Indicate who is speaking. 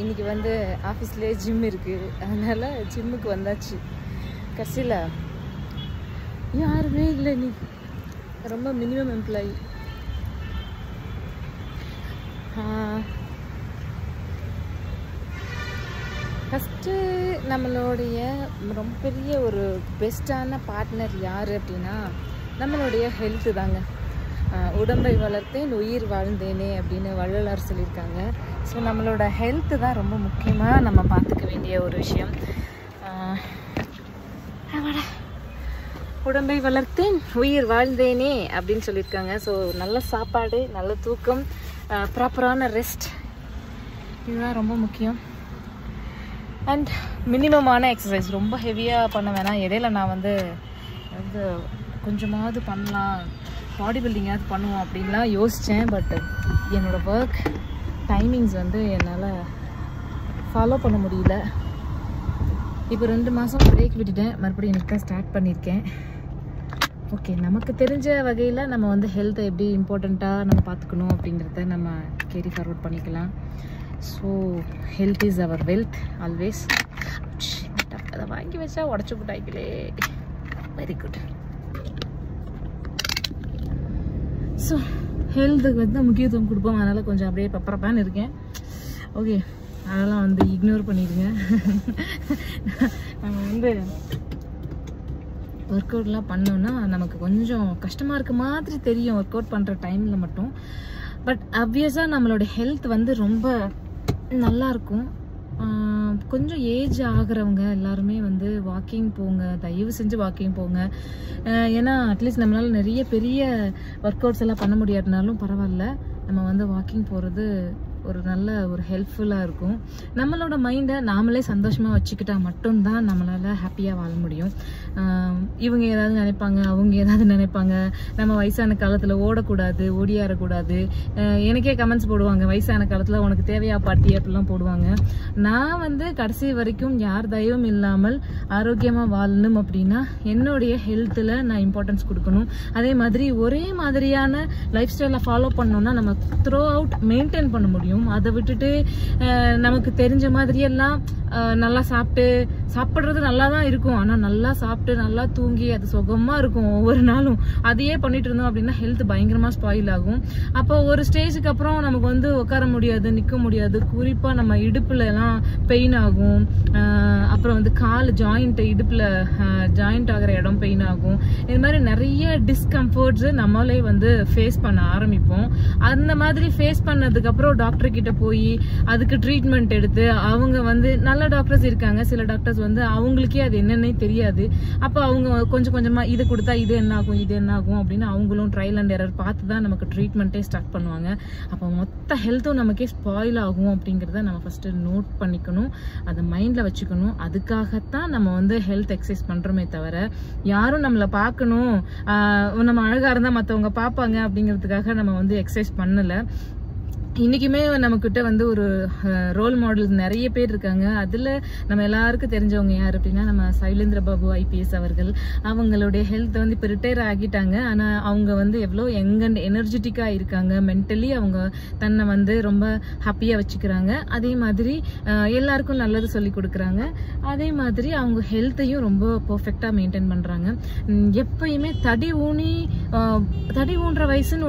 Speaker 1: இன்றைக்கி வந்து ஆஃபீஸ்லேயே ஜிம் இருக்குது அதனால் ஜிம்முக்கு வந்தாச்சு. கடைசியில் யாருமே இல்லை நீ ரொம்ப மினிமம் எம்ப்ளாயி ஃபஸ்ட்டு நம்மளுடைய ரொம்ப பெரிய ஒரு பெஸ்ட்டான பார்ட்னர் யார் அப்படின்னா நம்மளுடைய ஹெல்த்து தாங்க. உடம்பை வளர்த்தேன் உயிர் வாழ்ந்தேனே அப்படின்னு வள்ளலார் சொல்லியிருக்காங்க. ஸோ நம்மளோட ஹெல்த்து தான் ரொம்ப முக்கியமாக நம்ம பார்த்துக்க வேண்டிய ஒரு விஷயம். உடம்பை வளர்த்தேன் உயிர் வாழ்ந்தேனே அப்படின்னு சொல்லியிருக்காங்க. ஸோ நல்ல சாப்பாடு நல்ல தூக்கம் ப்ராப்பரான ரெஸ்ட் இதுதான் ரொம்ப முக்கியம். அண்ட் மினிமமான எக்ஸசைஸ் ரொம்ப ஹெவியாக பண்ண வேணாம். இடையில நான் வந்து வந்து கொஞ்சமாவது பண்ணலாம். பாடி பில்டிங்காவது பண்ணுவோம் அப்படின்லாம் யோசித்தேன் பட் என்னோடய ஒர்க் டைமிங்ஸ் வந்து என்னால் ஃபாலோ பண்ண முடியல. இப்போ ரெண்டு மாதம் பிரேக் விட்டுட்டேன். மறுபடியும் எனக்கு தான் ஸ்டார்ட் பண்ணியிருக்கேன். ஓகே நமக்கு தெரிஞ்ச வகையில் நம்ம வந்து ஹெல்த்தை எப்படி இம்பார்ட்டண்ட்டாக நம்ம பார்த்துக்கணும் அப்படிங்கிறத நம்ம கேரி ஃபார்வர்ட் பண்ணிக்கலாம். So health is our wealth always அதை வாங்கி வச்சா உடச்சி போட்டாய்களே. வெரி குட் ஸோ ஹெல்த்துக்கு வந்து முக்கியத்துவம் கொடுப்போம் அதனால் கொஞ்சம் அப்படியே பப்பரப்பான்னு இருக்கேன். ஓகே அதெல்லாம் வந்து இக்னோர் பண்ணிடுங்க. நம்ம வந்து ஒர்க் அவுட்லாம் பண்ணோன்னா நமக்கு கொஞ்சம் கஷ்டமாக இருக்க மாதிரி தெரியும் ஒர்க் அவுட் பண்ணுற டைமில் மட்டும். பட் அப்வியஸாக நம்மளோட ஹெல்த் வந்து ரொம்ப நல்லா இருக்கும். கொஞ்சம் ஏஜ் ஆகிறவங்க எல்லாருமே வந்து வாக்கிங் போங்க தயவு செஞ்சு வாக்கிங் போங்க. ஏன்னா அட்லீஸ்ட் நம்மளால நிறைய பெரிய ஒர்க் அவுட்ஸ் எல்லாம் பண்ண முடியாதுனாலும் பரவாயில்ல. நம்ம வந்து வாக்கிங் போகிறது ஒரு நல்ல ஒரு ஹெல்ப்ஃபுல்லாக இருக்கும். நம்மளோட மைண்டை நாமளே சந்தோஷமாக வச்சுக்கிட்டா மட்டும்தான் நம்மளால் ஹாப்பியாக வாழ முடியும். இவங்க ஏதாவது நினைப்பாங்க அவங்க ஏதாவது நினைப்பாங்க. நம்ம வயசான காலத்தில் ஓடக்கூடாது ஓடியாரக்கூடாது. எனக்கே கமெண்ட்ஸ் போடுவாங்க வயசான காலத்தில் உனக்கு தேவையா பாட்டி? அப்படிலாம் போடுவாங்க. நான் வந்து கடைசி வரைக்கும் யார் தயவும் இல்லாமல் ஆரோக்கியமாக வாழணும் அப்படின்னா என்னுடைய ஹெல்த்தில் நான் இம்பார்ட்டன்ஸ் கொடுக்கணும். அதே மாதிரி ஒரே மாதிரியான லைஃப் ஸ்டைலை ஃபாலோ பண்ணோன்னா நம்ம த்ரோ அவுட் மெயின்டைன் பண்ண முடியும். அதை விட்டுட்டு ஆஹ் நமக்கு தெரிஞ்ச மாதிரியெல்லாம் எல்லாம் நல்லா சாப்பிட்டு சாப்பிட்றது நல்லா தான் இருக்கும். ஆனால் நல்லா சாப்பிட்டு நல்லா தூங்கி அது சுகமாக இருக்கும் ஒவ்வொரு நாளும். அதையே பண்ணிட்டு இருந்தோம் அப்படின்னா ஹெல்த் பயங்கரமாக ஸ்பாயில் ஆகும். அப்போ ஒரு ஸ்டேஜுக்கு அப்புறம் நமக்கு வந்து உட்கார முடியாது நிற்க முடியாது. குறிப்பாக நம்ம இடுப்புல எல்லாம் பெயின் ஆகும். அப்புறம் வந்து கால் ஜாயிண்ட் இடுப்பில் ஜாயிண்ட் ஆகிற இடம் பெயின் ஆகும். இது மாதிரி நிறைய டிஸ்கம்ஃபர்ட்ஸ் நம்மளே வந்து ஃபேஸ் பண்ண ஆரம்பிப்போம். அந்த மாதிரி ஃபேஸ் பண்ணதுக்கப்புறம் டாக்டர் கிட்ட போய் அதுக்கு ட்ரீட்மெண்ட் எடுத்து அவங்க வந்து நல்ல டாக்டர்ஸ் இருக்காங்க. சில டாக்டர்ஸ் வந்து அவங்களுக்கே அது என்னன்னே தெரியாது. அப்போ அவங்க கொஞ்சம் கொஞ்சமா இது கொடுத்தா இது என்ன ஆகும் இது என்ன ஆகும் அப்படின்னு அவங்களும் ட்ரையல் அண்ட் எரர் பார்த்து தான் நமக்கு ட்ரீட்மெண்ட்டே ஸ்டார்ட் பண்ணுவாங்க. அப்போ மொத்த ஹெல்த்தும் நமக்கே ஸ்பாயில் ஆகும் அப்படிங்கிறத நம்ம ஃபஸ்ட்டு நோட் பண்ணிக்கணும். அதை மைண்டில் வச்சுக்கணும். அதுக்காகத்தான் நம்ம வந்து ஹெல்த் எக்ஸசைஸ் பண்ணுறோமே தவிர யாரும் நம்மளை பார்க்கணும். நம்ம அழகாக இருந்தால் மற்றவங்க பார்ப்பாங்க அப்படிங்கிறதுக்காக நம்ம வந்து எக்ஸசைஸ் பண்ணலை. இன்றைக்குமே நம்மக்கிட்ட வந்து ஒரு ரோல் மாடல்ஸ் நிறைய பேர் இருக்காங்க. அதில் நம்ம எல்லாருக்கும் தெரிஞ்சவங்க யார் அப்படின்னா நம்ம சைலேந்திர பாபு ஐபிஎஸ் அவர்கள். அவங்களுடைய ஹெல்த் வந்து இப்போ ரிட்டையர் ஆகிட்டாங்க. ஆனால் அவங்க வந்து எவ்வளோ யங் அண்ட் எனர்ஜெட்டிக்காக இருக்காங்க. மென்டலி அவங்க தன்னை வந்து ரொம்ப ஹாப்பியாக வச்சுக்கிறாங்க. அதே மாதிரி எல்லாருக்கும் நல்லது சொல்லி கொடுக்குறாங்க. அதே மாதிரி அவங்க ஹெல்த்தையும் ரொம்ப பர்ஃபெக்டாக மெயின்டைன் பண்ணுறாங்க எப்பயுமே தடி ஊனி தடி ஊன்ற வயசுன்னு